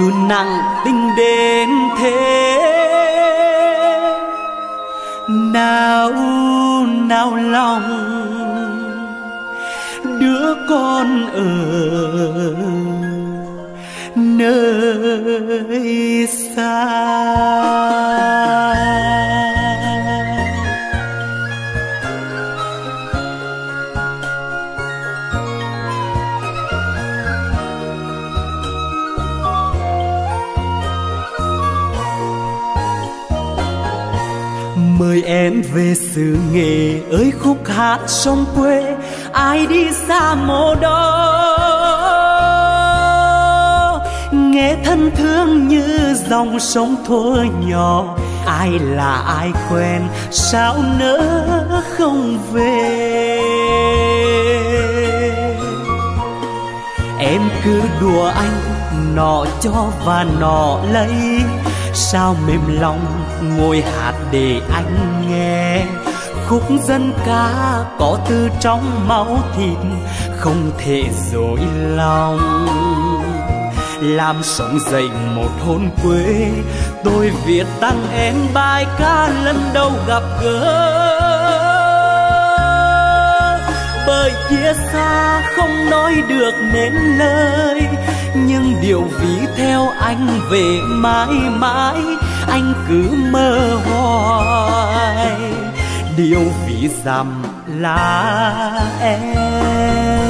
cứ nặng tình đến thế. Nào nào lòng đứa con ở nơi xa. Em về xứ nghề ơi khúc hát sông quê, ai đi xa mồ đó nghe thân thương như dòng sông thua nhỏ, ai là ai quen, sao nỡ không về? Em cứ đùa anh, nọ cho và nọ lấy sao mềm lòng ngồi hát để anh nghe. Khúc dân ca có từ trong máu thịt, không thể dối lòng. Làm sống dậy một hôn quê, tôi viết tặng em bài ca lần đầu gặp gỡ. Bởi kia xa không nói được nên lời nhưng điều ví theo anh về mãi mãi, anh cứ mơ hoài. Điều ví dằm là em.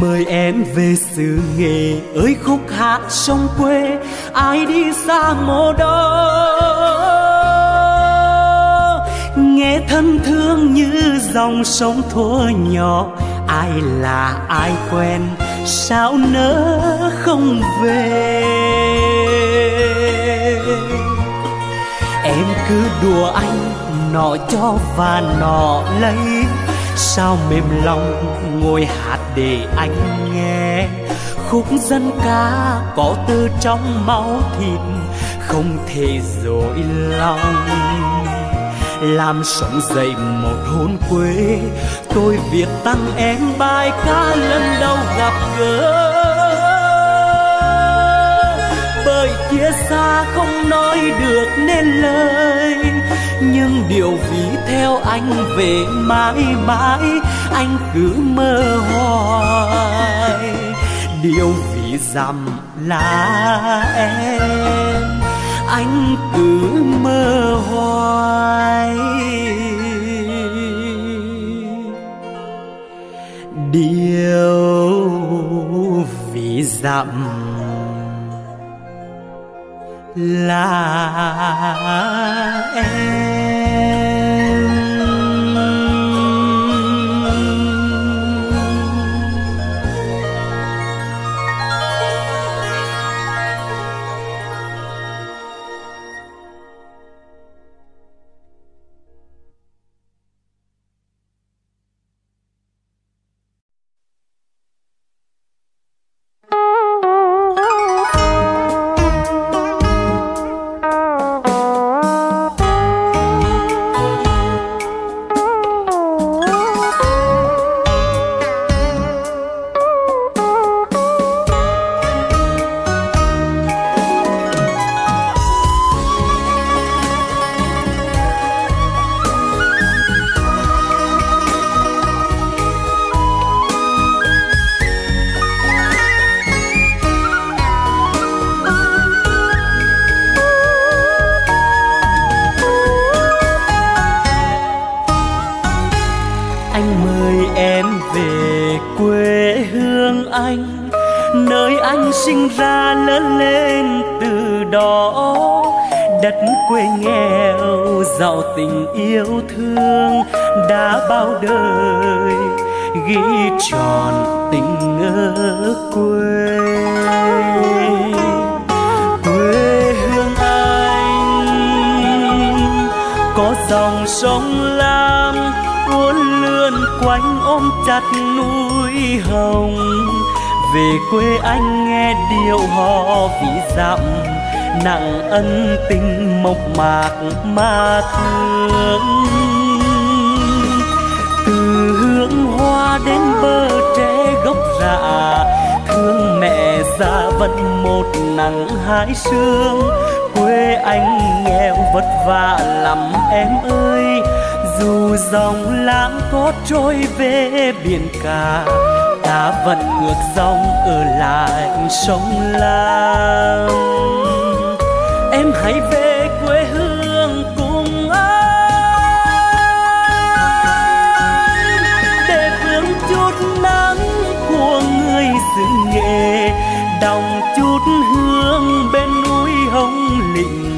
Mời em về xứ nghệ ơi khúc hát sông quê, ai đi xa mồ đó nghe thân thương như dòng sông thua nhỏ, ai là ai quen, sao nỡ không về? Em cứ đùa anh, nọ cho và nọ lấy, sao mềm lòng ngồi hát để anh nghe. Khúc dân ca có từ trong máu thịt, không thể dối lòng. Làm sống dậy một hôn quê, tôi viết tặng em bài ca lần đầu gặp gỡ bởi chia xa không nói được nên lời. Nhưng điều ví theo anh về mãi mãi, anh cứ mơ hoài. Điều ví dằm là em, anh cứ mơ hoài. Điều vì dặm là em. Ghi tròn tình ở quê. Quê hương anh có dòng sông lam uốn lượn quanh ôm chặt núi hồng. Về quê anh nghe điệu hò vì dặm, nặng ân tình mộc mạc mà thương đến bờ tre gốc rạ. Thương mẹ già vẫn một nắng hai sương. Quê anh nghèo vất vả lắm em ơi. Dù dòng lãng có trôi về biển cả, ta vẫn ngược dòng ở lại sông lam. Em hãy về đồng chút hương bên núi hồng lịnh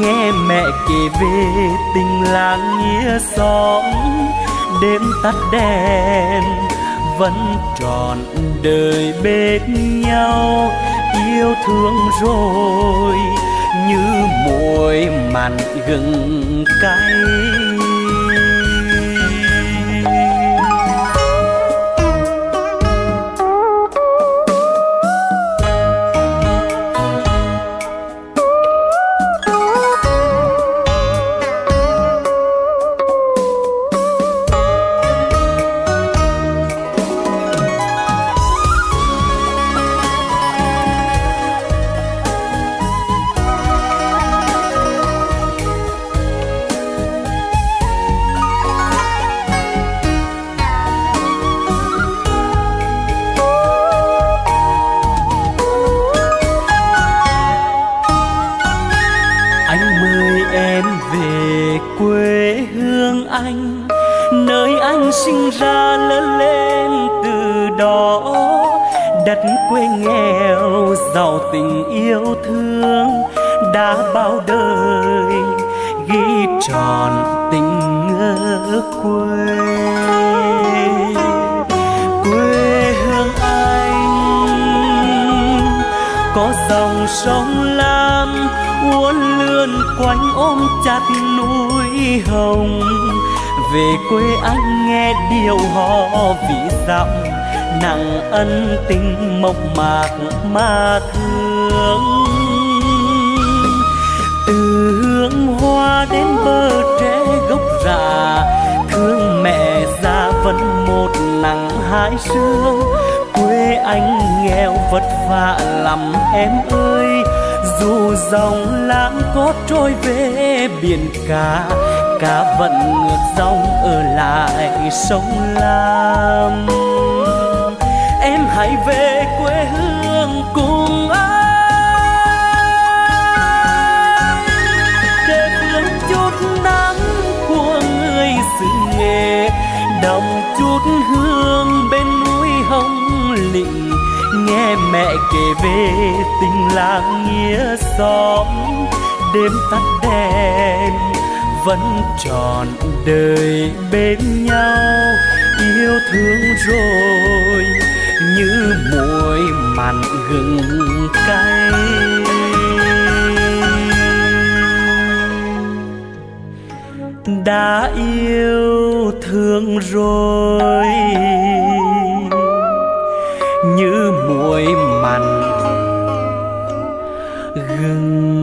nghe mẹ kể về tình làng nghĩa xóm, đêm tắt đèn vẫn tròn đời bên nhau. Yêu thương rồi như muối mặn gừng cay. Có trôi về biển cả cá vẫn ngược dòng ở lại sông lam. Em hãy về quê hương cùng anh để phương chút nắng của người xứ nghề đồng chút hương bên núi hồng lịnh nghe mẹ kể về tình làng nghĩa xóm đêm tắt đèn, vẫn tròn đời bên nhau. Yêu thương rồi, như muối mặn gừng cay. Đã yêu thương rồi, như muối mặn gừng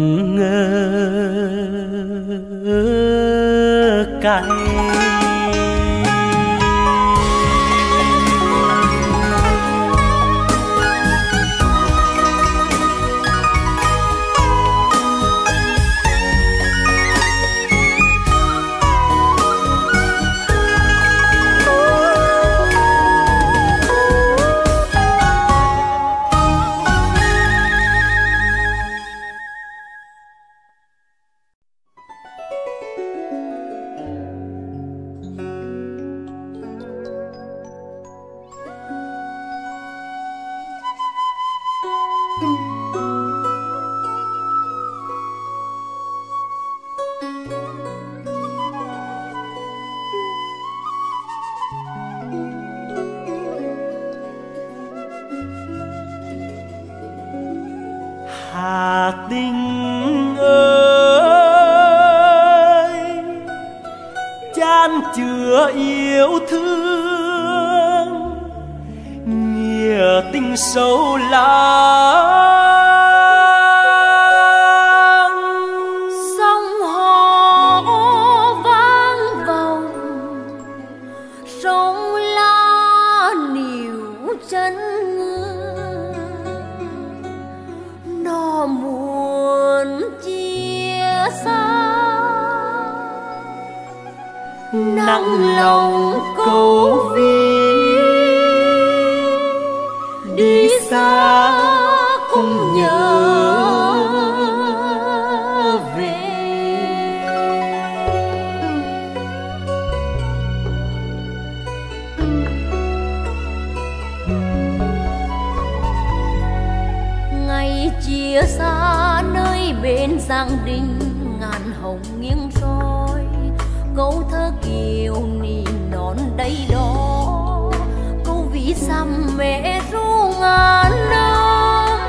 xăm mẹ ru ngàn năm.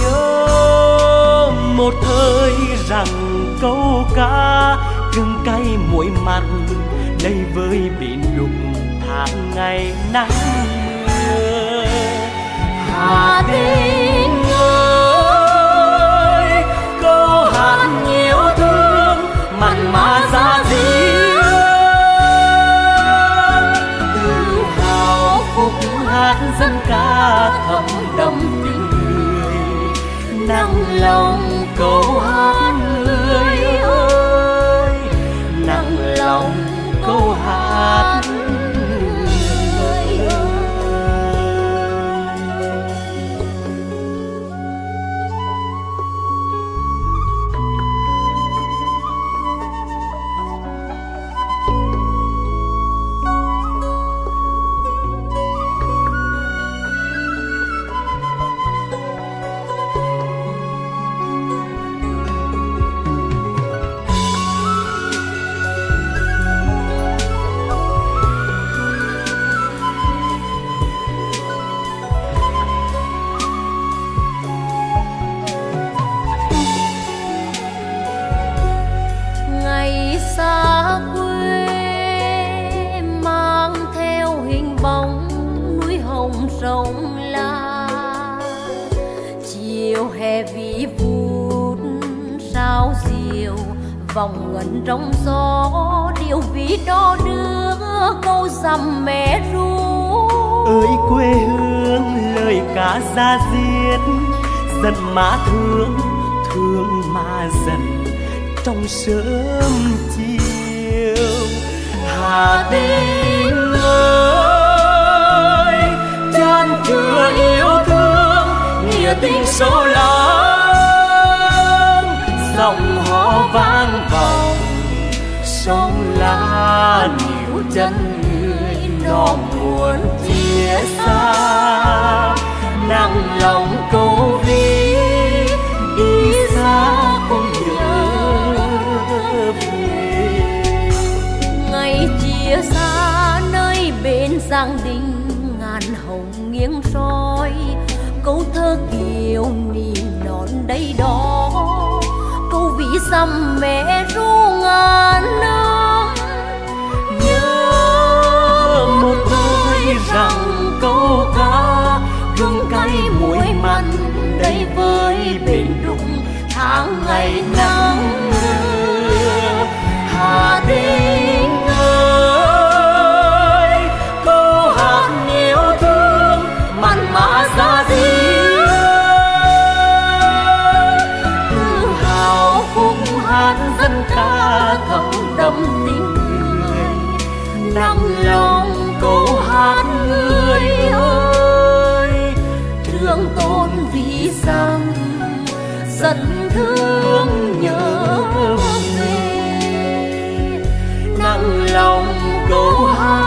Nhớ một thời rằng câu ca gừng cay muối mặn đây với biển đục tháng ngày nắng mưa. Hà tình nặng lòng câu hát chiều hè vĩ vút sao diều, vòng ngẩn trong gió. Điều ví đo đưa, câu dằm mẹ ru. Ơi quê hương, lời ca ra diết giận mà thương thương mà giận. Trong sớm chiều, hà Tĩnh ơi, chan chưa yêu nghĩa tình sâu lắng. Giọng họ vang vọng sông lá níu chân người nó muốn chia xa. Nặng lòng câu ví đi xa cũng nhớ về. Ngày chia xa, nơi bên giang đình ngàn hồng nghiêng soi câu thơ kiều nỉ non đây đó câu ví xăm mẹ ru ngàn năm. Nhớ một thời rằng câu ca gừng cay muối mặn đây với bên đụng tháng ngày nắng hát ca thấm đậm tình người. Nặng lòng câu hát người ơi, thương tôn vì rằng giận thương nhớ về. Nặng lòng câu hát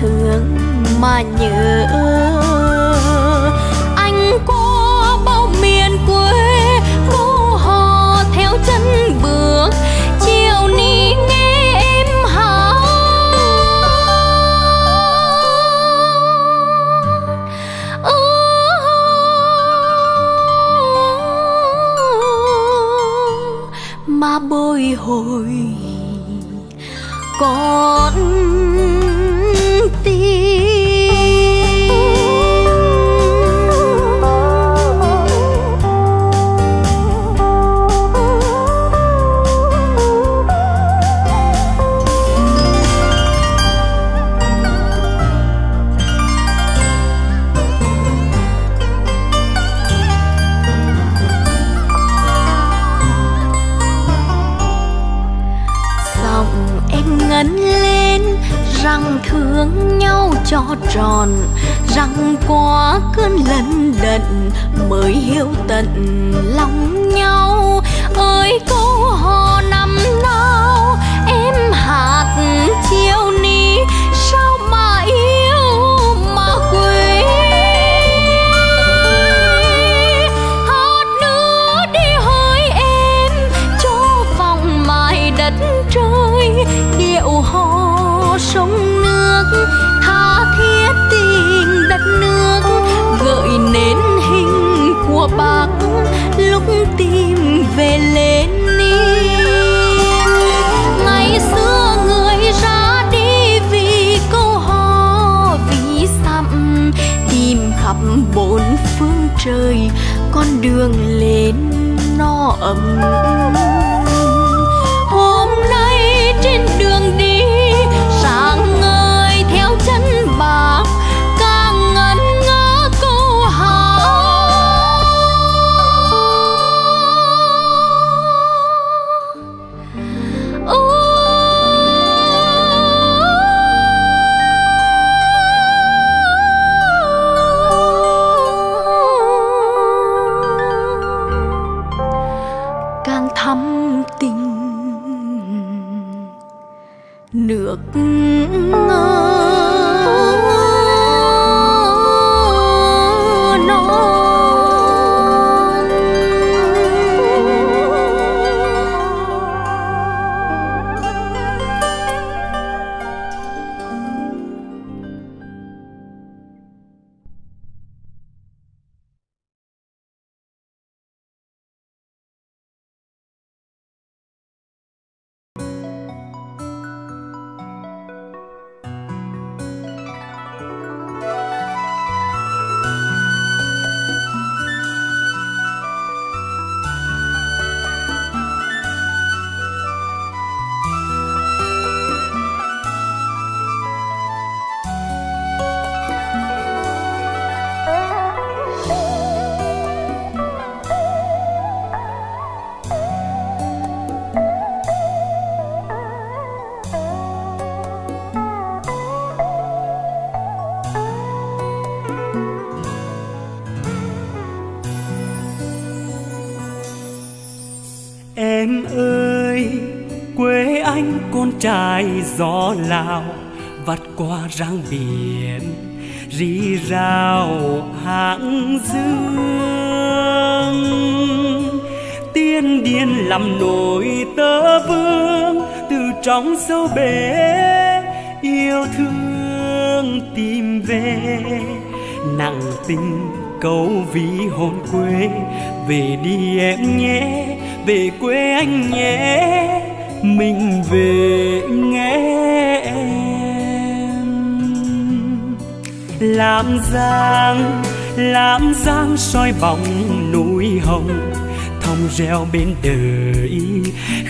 thương mà nhớ. Anh qua bao miền quê cô hò theo chân bước. Chiều ni nghe em hát. À, mà bồi hồi có tận lòng. mùa bạc lúc tìm về lên niên. Ngày xưa người ra đi vì câu hò, vì xăm tìm khắp bốn phương trời, con đường lên no ấm. trái gió lao, vắt qua răng biển, rì rào hãng dương. Tiên điên làm nổi tơ vương, từ trong sâu bể yêu thương tìm về. Nặng tình câu ví hồn quê, về đi em nhé, về quê anh nhé mình về nghe em. Làm giang làm giang soi bóng núi hồng thông reo bên đời,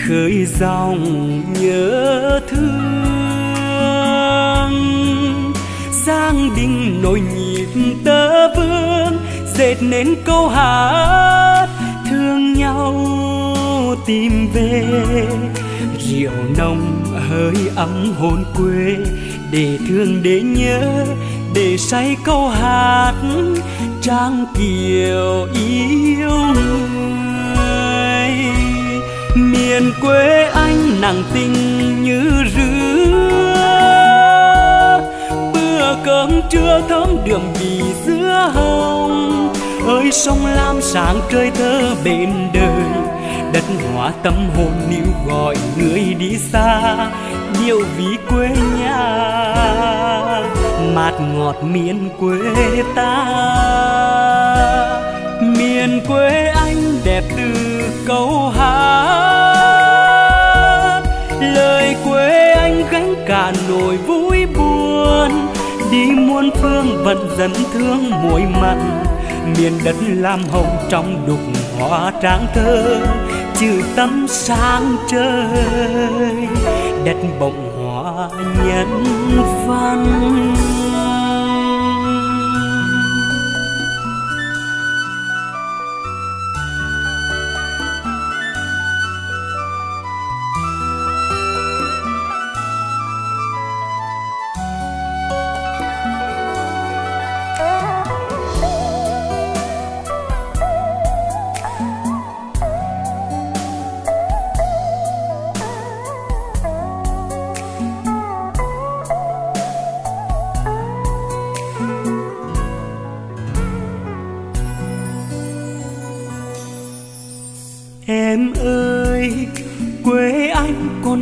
khơi dòng nhớ thương. Giang đình nổi nhịp tơ vương, dệt nên câu hát thương nhau tìm về. Rượu nồng hơi ấm hồn quê, để thương để nhớ, để say câu hát trang kiều yêu người. Miền quê anh nặng tình như rứa. Bữa cơm trưa thơm đường bì dứa hồng. Ơi sông lam sáng trời thơ bên đời đất hóa tâm hồn níu gọi người đi xa, điệu ví quê nhà. Mạt ngọt miền quê ta, miền quê anh đẹp từ câu hát. Lời quê anh gánh cả nỗi vui buồn, đi muôn phương vẫn dẫn thương muối mặn. Miền đất lam hồng trong đục hoa tráng thơ chữ tâm sáng trời đất bồng hoa nhân văn.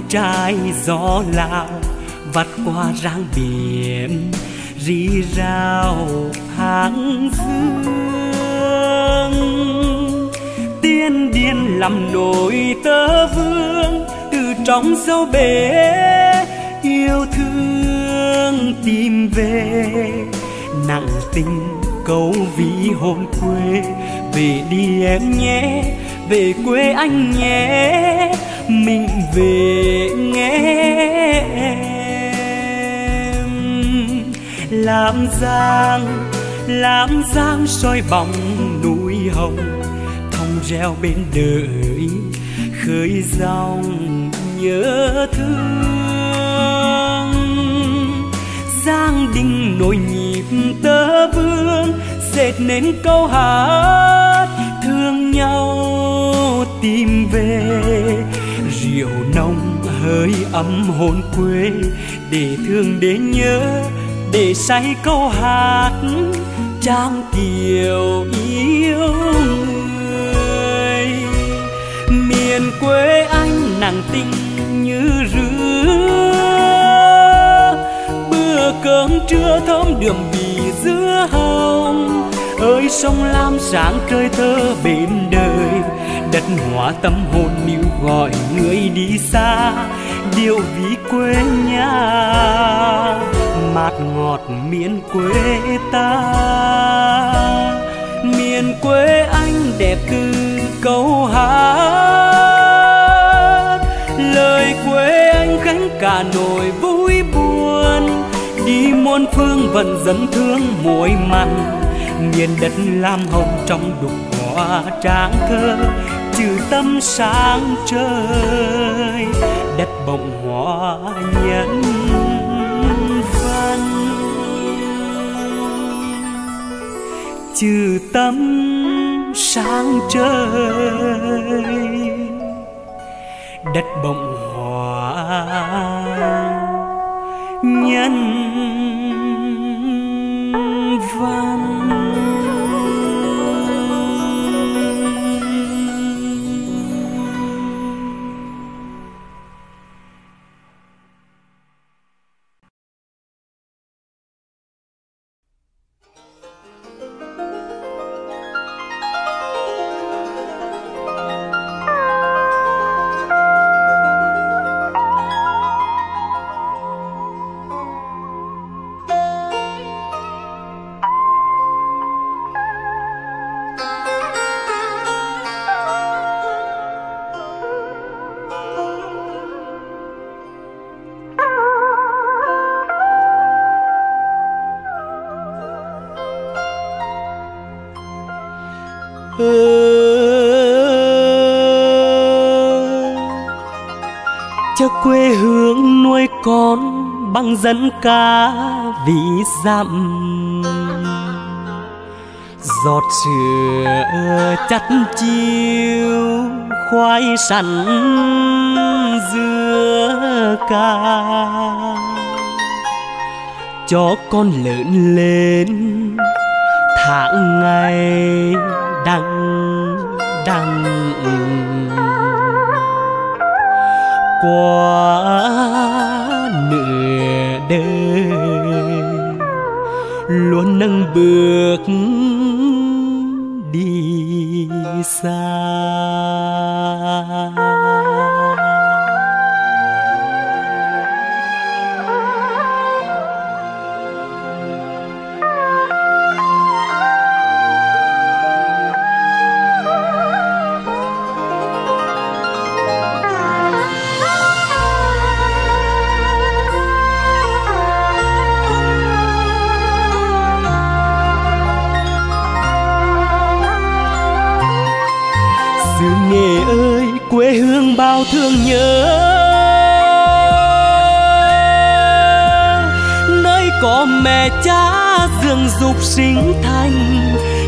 Trái trai gió lao, vắt qua ráng biển, rì rào hàng dương tiên điên làm nổi tơ vương, từ trong sâu bể yêu thương tìm về. Nặng tình câu ví hồn quê, về đi em nhé, về quê anh nhé mình về nghe em. Làm giang làm giang soi bóng núi hồng, thông reo bên đời, khơi dòng nhớ thương. Giang đình nổi nhịp tơ vương, dệt nên câu hát thương nhau tìm về nồng hơi ấm hồn quê để thương để nhớ, để say câu hát trang kiều yêu người. Miền quê anh nàng tình như rứa. Bữa cơm trưa thơm đường bì dứa hồng. Ơi sông lam sáng trời thơ bên đời đất hóa tâm hồn níu gọi người đi xa. Điều vì quê nhà mạt ngọt miền quê ta. Miền quê anh đẹp từ câu hát. Lời quê anh gánh cả nỗi vui buồn. Đi muôn phương vẫn dẫn thương mỗi mặn. Miền đất lam hồng trong đục hoa tráng thơ trừ tâm sáng trời, đất bồng hoa nhân văn trừ tâm sáng trời, đất bồng hoa nhân quê hương nuôi con bằng dân ca vì dặm. Giọt sữa chắt chiêu, khoai sắn dưa ca. Cho con lớn lên, tháng ngày đằng đằng qua nửa đời luôn nâng bước dư nghề ơi, quê hương bao thương nhớ. Nơi có mẹ cha dương dục sinh thành,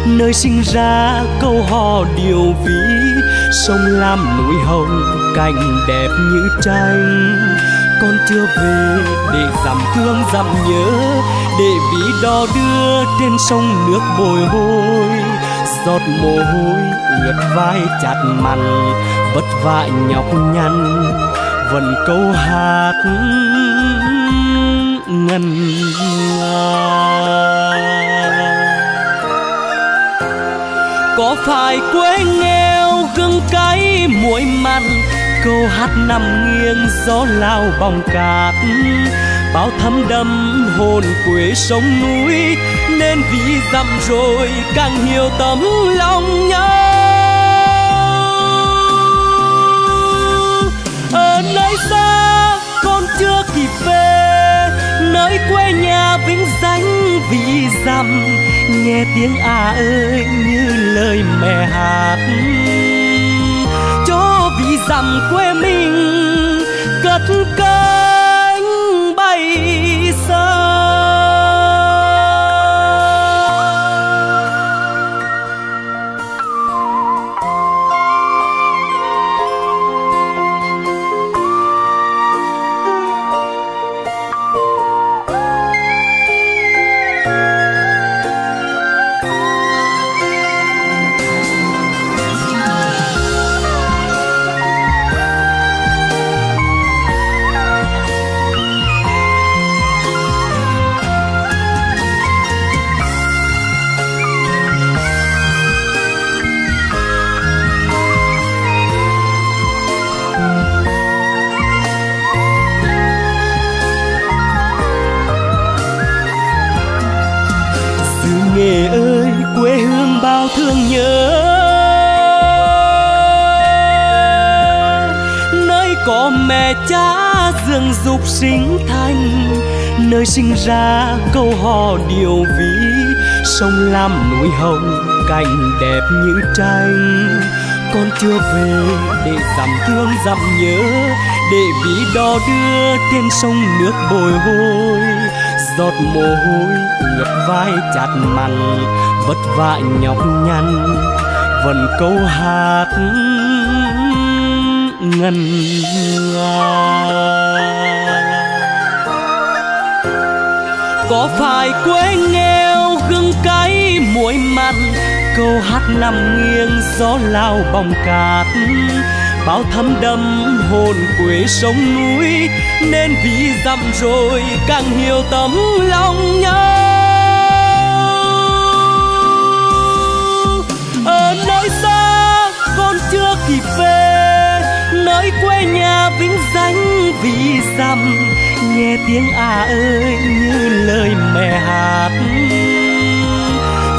nơi sinh ra câu hò điều ví sông lam núi hồng, cảnh đẹp như tranh. Con chưa về để dằm thương dằm nhớ, để ví đo đưa trên sông nước bồi hồi giọt mồ hôi ướt vai chặt mặn vất vả nhọc nhằn, vẫn câu hát ngân nga. Có phải quê nghèo gương cay muối mặn, câu hát nằm nghiêng gió lao bong cát, bao thấm đâm hồn quê sông núi nên vì dặm rồi càng hiểu tấm lòng nhau. Ở nơi xa con chưa kịp về, nơi quê nhà vĩnh danh vì dặm, nghe tiếng à ơi như lời mẹ hát. Cho vì dặm quê mình sinh ra câu hò điều ví sông lam núi hồng, cảnh đẹp như tranh. Con chưa về để dặm thương dặm nhớ, để ví đo đưa trên sông nước bồi hồi. Giọt mồ hôi ướt vai chặt mặn, vất vả nhọc nhằn. Vần câu hát ngân nga. Có phải quê nghèo gương cay muối mặn? Câu hát nằm nghiêng gió lao bong cát. Bao thâm đâm hồn quê sông núi, nên vì dặm rồi càng hiểu tấm lòng nhau. Ở nơi xa, con chưa kịp về, nơi quê nhà vĩnh danh vì dặm nghe tiếng à ơi, như lời mẹ hát.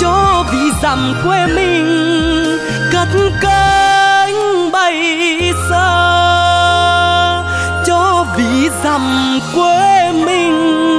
Cho vì dặm quê mình, cất cánh bay xa. Cho vì dặm quê mình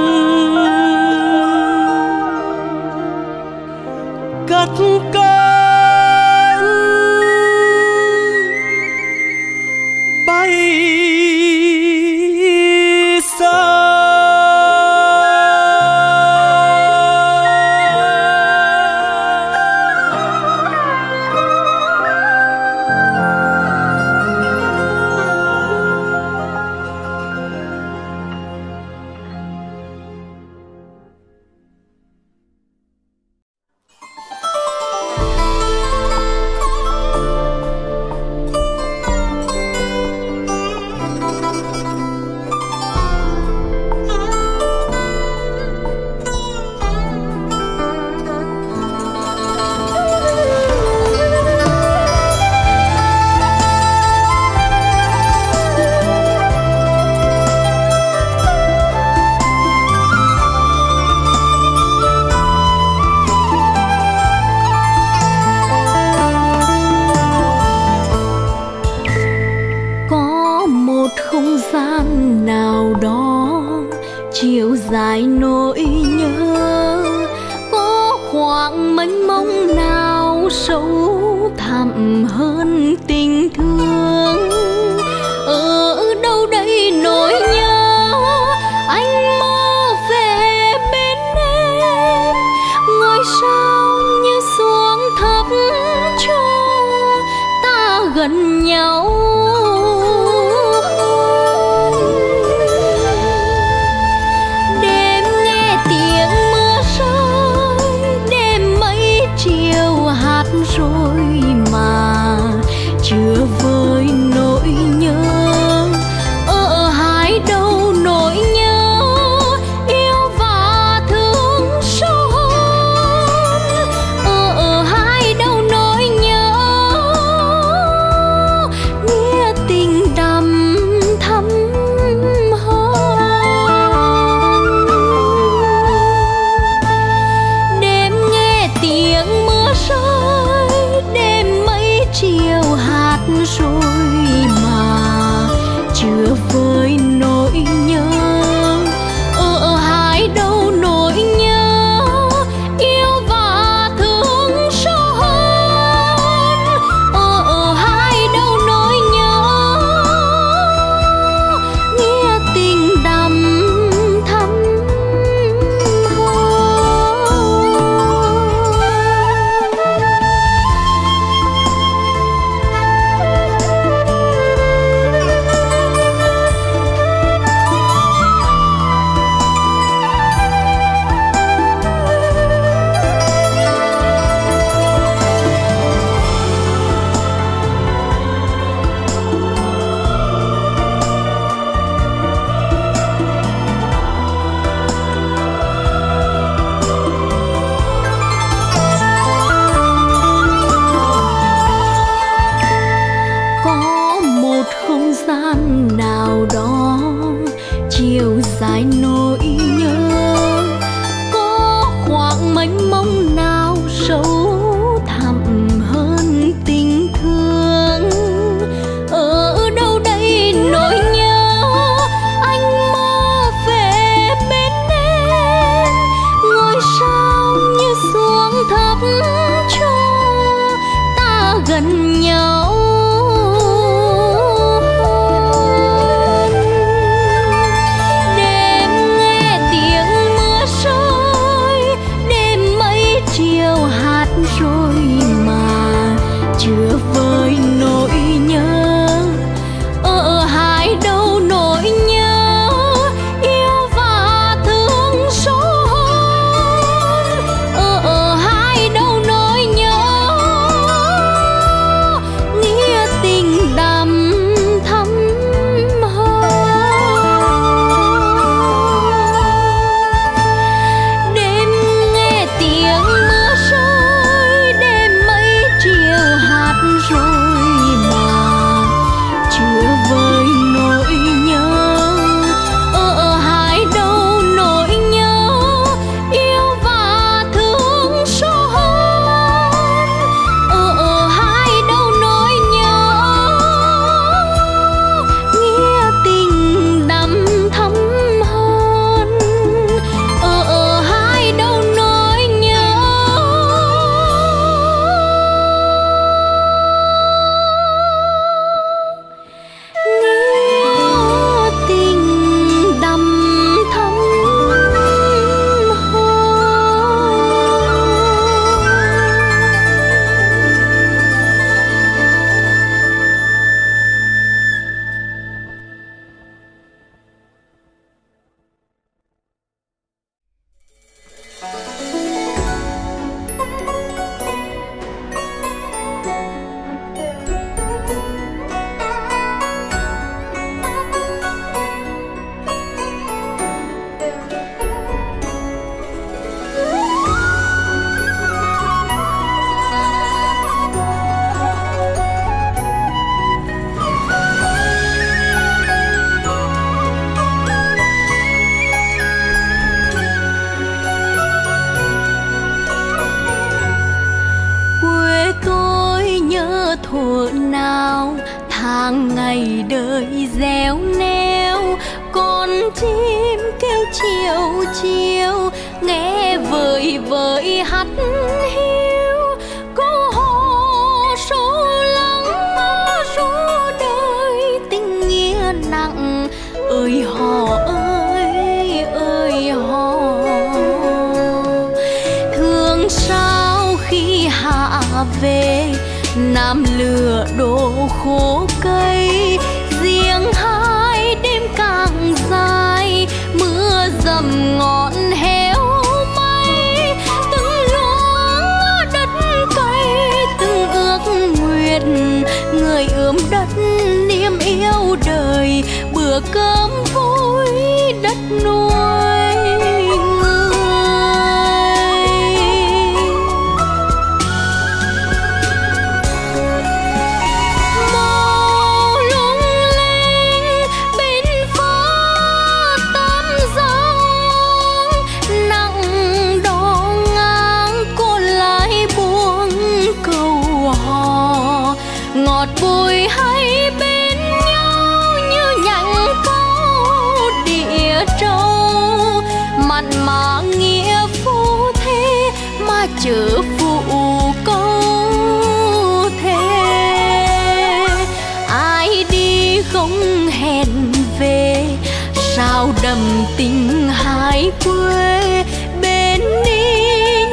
quê, bên đi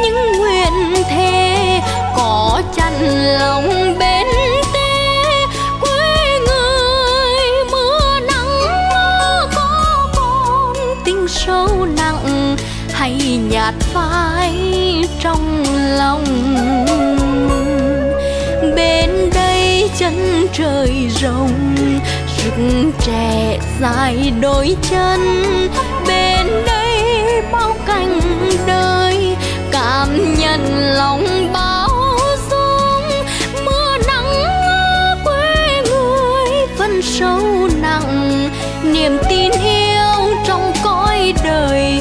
những nguyện thề. Có chăn lòng bên tê, quê người mưa nắng mưa có con. Tình sâu nặng hay nhạt phai trong lòng. Bên đây chân trời rộng sức trẻ dài đôi chân quanh đời cảm nhận lòng bao dung. Mưa nắng quê người vẫn sâu nặng, niềm tin yêu trong cõi đời.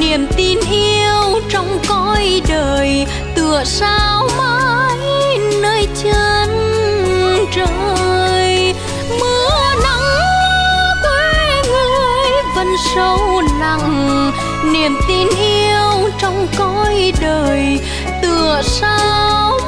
Niềm tin yêu trong cõi đời, tựa sao mãi nơi chân trời. Mưa nắng quê người vẫn sâu nặng niềm tin yêu trong cõi đời, tựa sao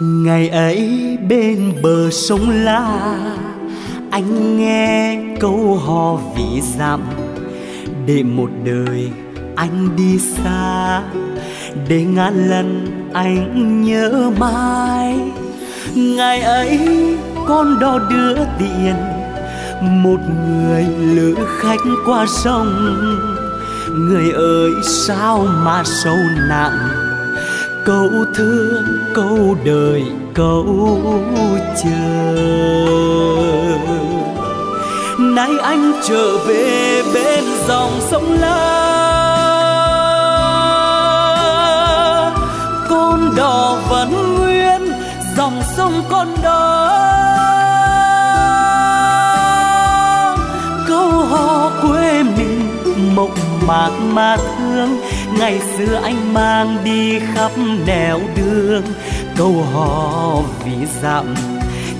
ngày ấy bên bờ sông la, anh nghe câu hò vị dặm. Để một đời anh đi xa, để ngàn lần anh nhớ mãi. Ngày ấy con đò đưa tiền, một người lữ khách qua sông. Người ơi, sao mà sâu nặng? Câu thương câu đời câu chờ. Nay anh trở về bên dòng sông la. Con đò vẫn nguyên, dòng sông con đò. Câu hò quê mình mộng mạc mà thương ngày xưa anh mang đi khắp nẻo đường. Câu hò vì dặm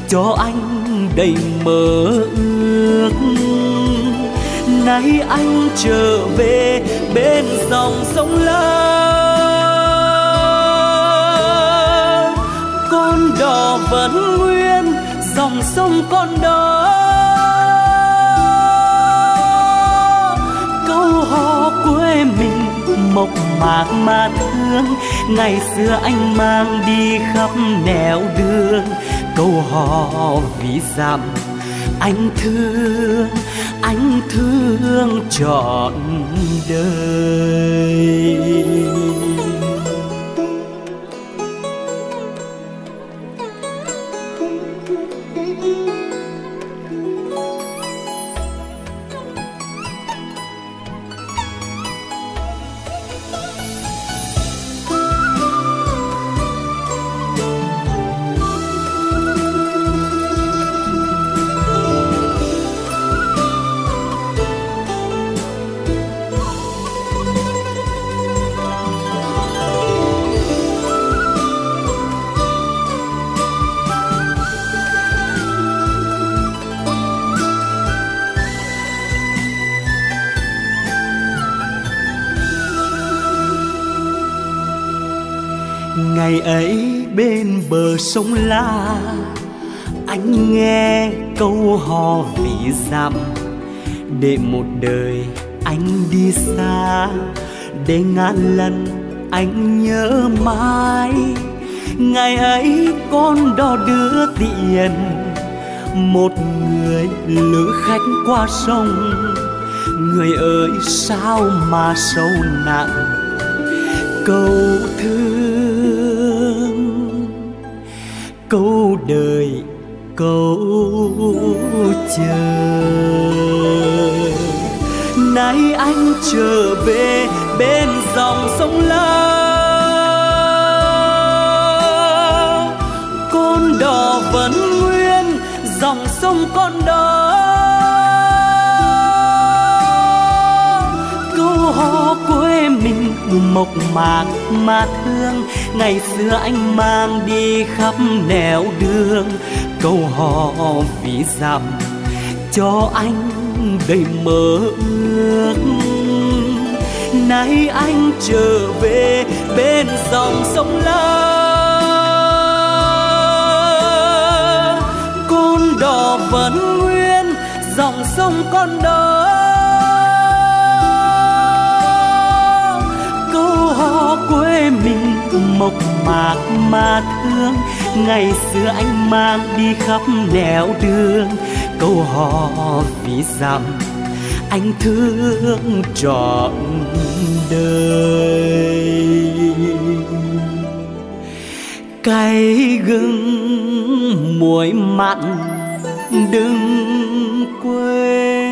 cho anh đầy mơ ước. Nay anh trở về bên dòng sông la. Con đò vẫn nguyên, dòng sông con đó mộc mạc mà thương. Ngày xưa anh mang đi khắp nẻo đường. Câu hò vì dặm, anh thương anh thương trọn đời. Ngày ấy bên bờ sông la, anh nghe câu hò vị dặm, để một đời anh đi xa, để ngàn lần anh nhớ mãi. Ngày ấy con đò đưa tiền, một người lữ khách qua sông. Người ơi, sao mà sâu nặng? Câu thương câu đời, câu chờ. Nay anh trở về bên dòng sông la. Con đò vẫn nguyên, dòng sông con đò. Câu hò mộc mạc mà thương. Ngày xưa anh mang đi khắp nẻo đường, câu hò vì dặm cho anh đầy mơ ước. Nay anh trở về bên dòng sông la con đò vẫn nguyên, dòng sông con đò quê mình mộc mạc mà thương. Ngày xưa anh mang đi khắp nẻo đường. Câu hò vì dặm anh thương trọn đời. Cay gừng muối mặn đừng quên.